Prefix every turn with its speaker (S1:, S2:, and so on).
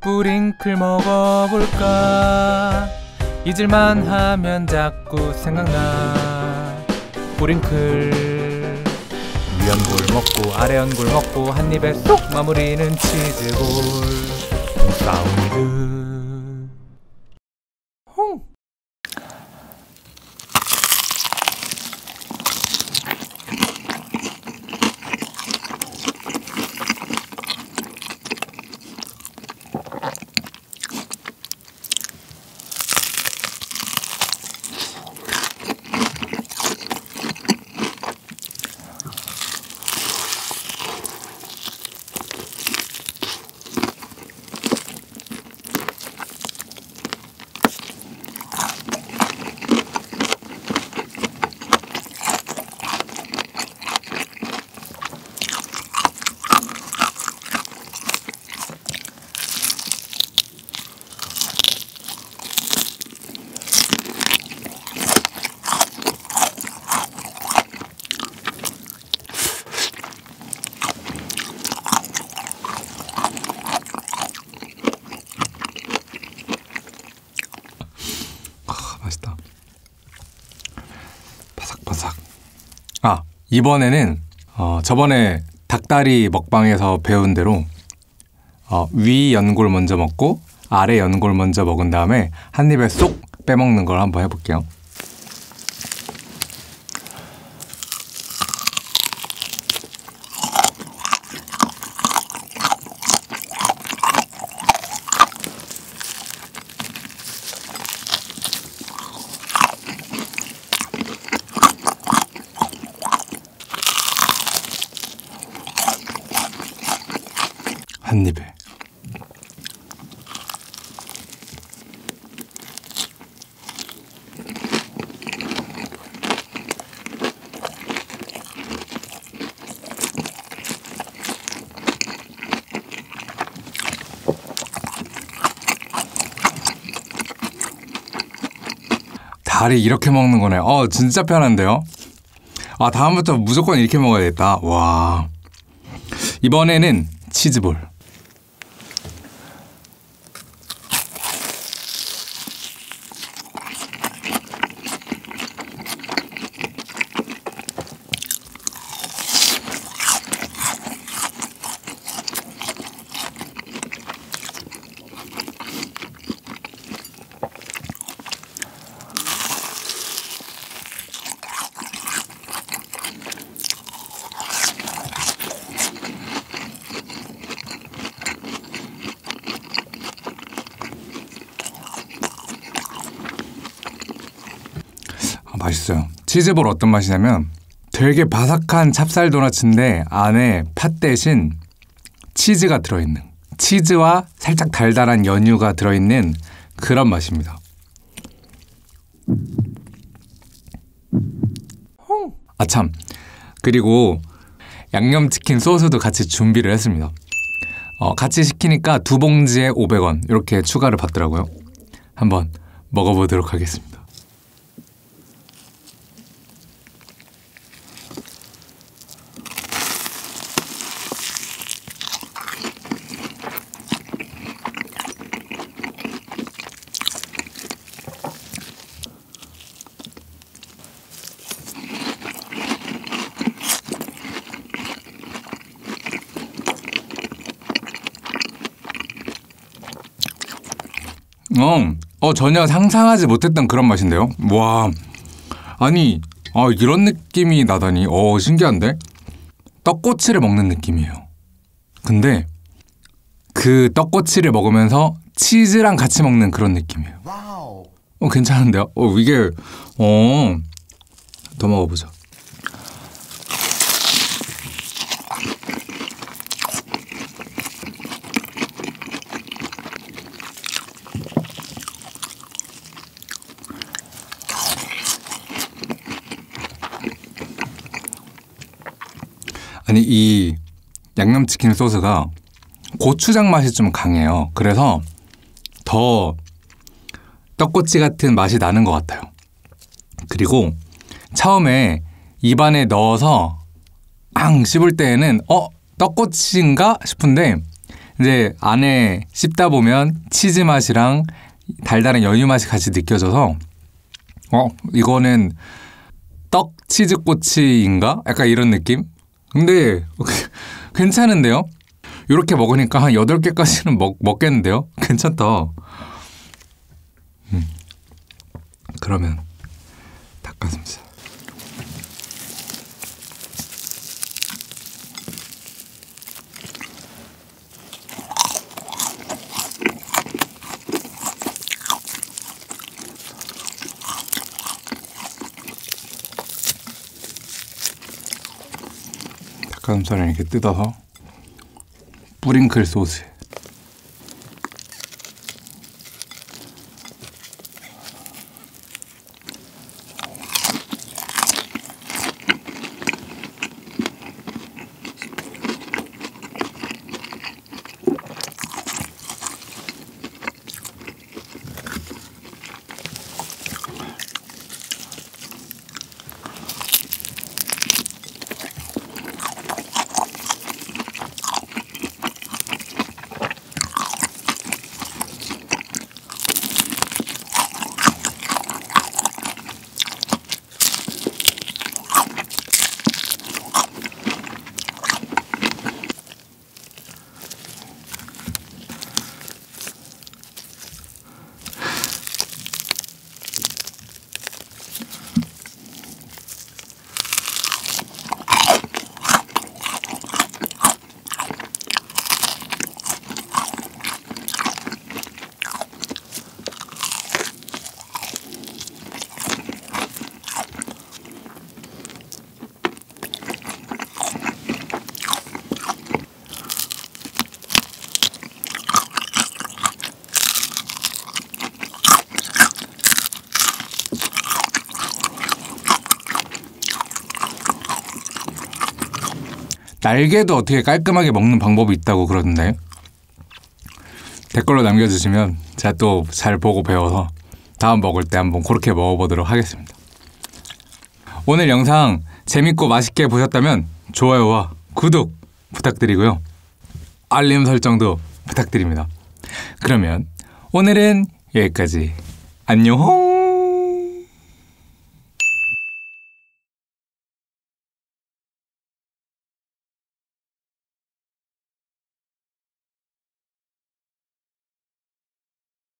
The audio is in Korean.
S1: 뿌링클 먹어볼까? 잊을만 하면 자꾸 생각나. 뿌링클. 위 연골 먹고 아래 연골 먹고 한 입에 쏙 마무리는 치즈볼. 사운드
S2: 이번에는 어, 저번에 닭다리 먹방에서 배운 대로 어, 위 연골 먼저 먹고 아래 연골 먼저 먹은 다음에 한 입에 쏙 빼먹는 걸 한번 해볼게요. 한 입에. 다리 이렇게 먹는 거네. 어, 진짜 편한데요? 아, 다음부터 무조건 이렇게 먹어야겠다. 와. 이번에는 치즈볼. 아, 맛있어요. 치즈볼 어떤 맛이냐면 되게 바삭한 찹쌀 도넛인데 안에 팥 대신 치즈가 들어있는 치즈와 살짝 달달한 연유가 들어있는 그런 맛입니다. 아 참. 그리고 양념치킨 소스도 같이 준비를 했습니다. 어, 같이 시키니까 두 봉지에 500원 이렇게 추가를 받더라고요. 한번 먹어보도록 하겠습니다. 어, 어 전혀 상상하지 못했던 그런 맛인데요. 와, 아니, 아 이런 느낌이 나다니, 어 신기한데? 떡꼬치를 먹는 느낌이에요. 근데 그 떡꼬치를 먹으면서 치즈랑 같이 먹는 그런 느낌이에요. 어 괜찮은데요? 어 이게 어 더 먹어보자. 아니 이 양념치킨 소스가 고추장 맛이 좀 강해요. 그래서 더 떡꼬치 같은 맛이 나는 것 같아요. 그리고 처음에 입안에 넣어서 앙 씹을 때에는 어 떡꼬치인가 싶은데 이제 안에 씹다 보면 치즈 맛이랑 달달한 연유 맛이 같이 느껴져서 어 이거는 떡 치즈 꼬치인가? 약간 이런 느낌? 근데 괜찮은데요? 이렇게 먹으니까 한 8개까지는 먹, 먹겠는데요? 괜찮다. 음. 그러면 닭가슴살. 닭가슴살을 이렇게 뜯어서 뿌링클 소스 날개도 어떻게 깔끔하게 먹는 방법이 있다고 그러던데 댓글로 남겨주시면 제가 또 잘 보고 배워서 다음 먹을 때 한번 그렇게 먹어보도록 하겠습니다. 오늘 영상 재밌고 맛있게 보셨다면 좋아요와 구독 부탁드리고요. 알림 설정도 부탁드립니다. 그러면 오늘은 여기까지. 안녕!